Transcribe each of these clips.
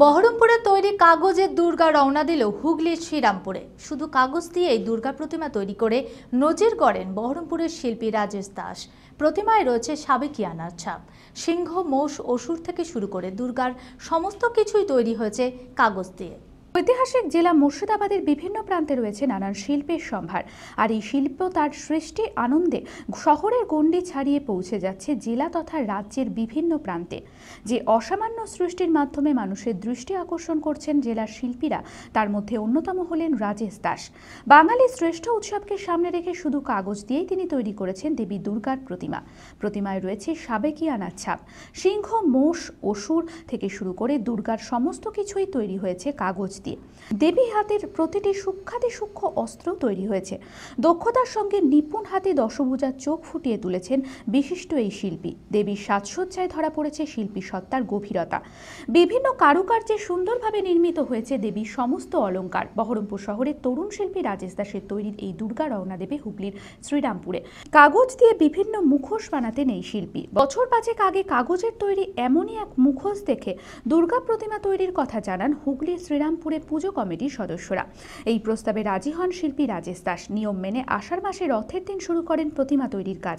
বহরমপুরে তৈরি কাগজের দুর্গা রওনা দিল হুগলির শ্রীরামপুরে। শুধু কাগজ দিয়েই দুর্গা প্রতিমা তৈরি করে নজির করেন বহরমপুরের শিল্পী রাজেশ দাস। প্রতিমায় রয়েছে সাবেকিয়ানার ছাপ। সিংহ, মোষ, অসুর থেকে শুরু করে দুর্গার সমস্ত কিছুই তৈরি হয়েছে কাগজ দিয়ে। ঐতিহাসিক জেলা মুর্শিদাবাদের বিভিন্ন প্রান্তে রয়েছে নানান শিল্পের সম্ভার। আর এই শিল্প তার সৃষ্টি আনন্দে শহরের গণ্ডি ছাড়িয়ে পৌঁছে যাচ্ছে জেলা তথা রাজ্যের বিভিন্ন প্রান্তে। যে অসামান্য সৃষ্টির মাধ্যমে মানুষের দৃষ্টি আকর্ষণ করছেন জেলার শিল্পীরা, তার মধ্যে অন্যতম হলেন রাজেশ দাস। বাঙালির শ্রেষ্ঠ উৎসবকে সামনে রেখে শুধু কাগজ দিয়েই তিনি তৈরি করেছেন দেবী দুর্গার প্রতিমা। প্রতিমায় রয়েছে সাবেকিয়ানার ছাপ সিংহ, মোষ, অসুর থেকে শুরু করে দুর্গার সমস্ত কিছুই তৈরি হয়েছে কাগজ দিয়ে। দেবী হাতের প্রতিটি সূক্ষাতি সূক্ষ্ম অস্ত্র তৈরি হয়েছে। দক্ষতার সঙ্গে নিপুণ হাতে দশভুজার চোখ ফুটিয়ে তুলেছেন বিশিষ্ট এই শিল্পী। দেবীর সাজসজ্জায় ধরা পড়েছে শিল্পী সত্তার গভীরতা। বিভিন্ন কারুকার্যে সুন্দরভাবে নির্মিত হয়েছে দেবীর সমস্ত অলংকার বহরমপুর শহরের তরুণ শিল্পী রাজেশ দাসের তৈরির এই দুর্গা রওনা দেবে হুগলির শ্রীরামপুরে। কাগজ দিয়ে বিভিন্ন মুখোশ বানাতেন এই শিল্পী। বছর পাঁচেক আগে কাগজের তৈরি এমনই এক মুখোশ দেখে দুর্গা প্রতিমা তৈরির কথা জানান হুগলির শ্রীরামপুরের পুজো কমিটির সদস্যরা। এই প্রস্তাবে রাজি হন শিল্পী রাজেশ দাস। নিয়ম মেনে আষাঢ় মাসে রথের দিন শুরু করেন প্রতিমা তৈরির কাজ।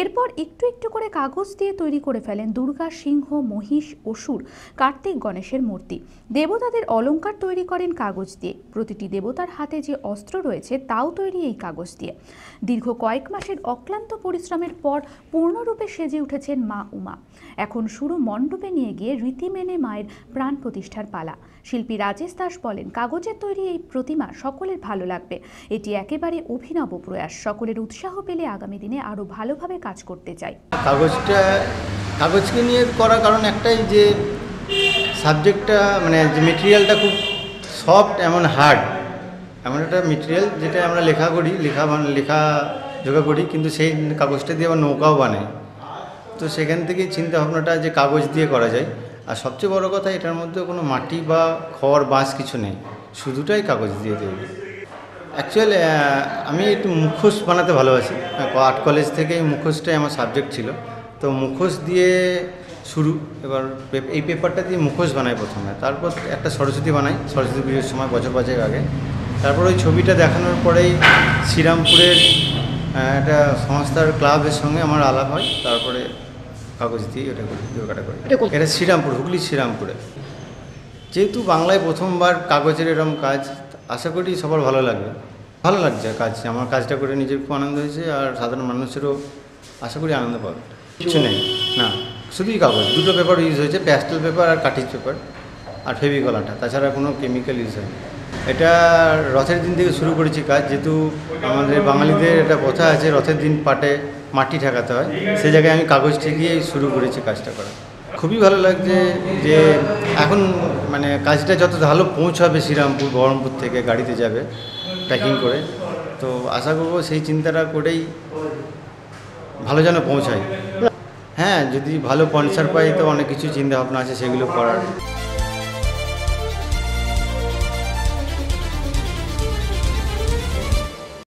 এরপর একটু একটু করে কাগজ দিয়ে তৈরি করে ফেলেন দুর্গা, সিংহ, মহিষ, অসুর, কার্তিক গণেশের মূর্তি। দেবতাদের অলংকার তৈরি করেন কাগজ দিয়ে। প্রতিটি দেবতার হাতে যে অস্ত্র রয়েছে, তাও তৈরি এই কাগজ দিয়ে। দীর্ঘ কয়েক মাসের অক্লান্ত পরিশ্রমের পর পূর্ণরূপে সেজে উঠেছেন মা উমা। এখন শুরু মণ্ডপে নিয়ে গিয়ে রীতি মেনে মায়ের প্রাণ প্রতিষ্ঠার পালা। শিল্পী রাজেশ দাস বলেন, কাগজের তৈরি এই প্রতিমা সকলের ভালো লাগবে। এটি একেবারে অভিনব প্রয়াস। সকলের উৎসাহ পেলে আগামী দিনে আরও ভালোভাবে কাজ করতে চাই। কাগজটা, কাগজকে নিয়ে করার কারণ একটাই যে, সাবজেক্টটা মানে যে মেটেরিয়ালটা খুব সফট এমন হার্ড এমন একটা মেটেরিয়াল যেটা আমরা লেখা করি, লেখা লেখা যোগা করি, কিন্তু সেই কাগজটা দিয়ে আবার নৌকাও বানাই। তো সেখান থেকেই চিন্তা ভাবনাটা যে কাগজ দিয়ে করা যায়। আর সবচেয়ে বড় কথা, এটার মধ্যে কোনো মাটি বা খড়, বাঁশ কিছু নেই। শুধুটাই কাগজ দিয়ে তৈরি। অ্যাকচুয়ালি আমি একটু মুখোশ বানাতে ভালোবাসি। আর্ট কলেজ থেকে এই মুখোশটাই আমার সাবজেক্ট ছিল। তো মুখোশ দিয়ে শুরু, এবার এই পেপারটা দিয়ে মুখোশ বানাই প্রথমে। তারপর একটা সরস্বতী বানাই, সরস্বতী পুজোর সময়, বছর পাঁচেক আগে। তারপর ওই ছবিটা দেখানোর পরেই শ্রীরামপুরের একটা সংস্থার ক্লাবের সঙ্গে আমার আলাপ হয়। তারপরে কাগজ দিয়ে ওটা করি যোগাটা করি। এটা শ্রীরামপুর হুগলি শ্রীরামপুরে। যেহেতু বাংলায় প্রথমবার কাগজের এরকম কাজ আশা করি সবার ভালো লাগবে। ভালো লাগছে কাজ আমার কাজটা করে নিজের খুব আনন্দ হয়েছে আর সাধারণ মানুষেরও আশা করি আনন্দ পাবে। কিছু নেই না শুধুই কাগজ দুটো পেপার ইউজ হয়েছে প্যাস্টেল পেপার আর কাঠিজ পেপার আর ফেভিকলাটা তাছাড়া কোনো কেমিক্যাল ইউজ হয়নি। এটা রথের দিন থেকে শুরু করেছি কাজ যেহেতু আমাদের বাঙালিদের এটা কথা আছে রথের দিন পাটে মাটি ঠেকাতে হয়। সেই জায়গায় আমি কাগজ ঠেকিয়েই শুরু করেছি কাজটা করা। খুবই ভালো লাগছে যে এখন মানে কাজটা যত ভালো পৌঁছাবে শ্রীরামপুর বহরমপুর থেকে গাড়িতে যাবে প্যাকিং করে। তো আশা করব সেই চিন্তাটা করেই ভালো যেন পৌঁছায়। হ্যাঁ যদি ভালো স্পন্সার পাই তো অনেক কিছু চিন্তা ভাবনা আছে সেগুলো করার।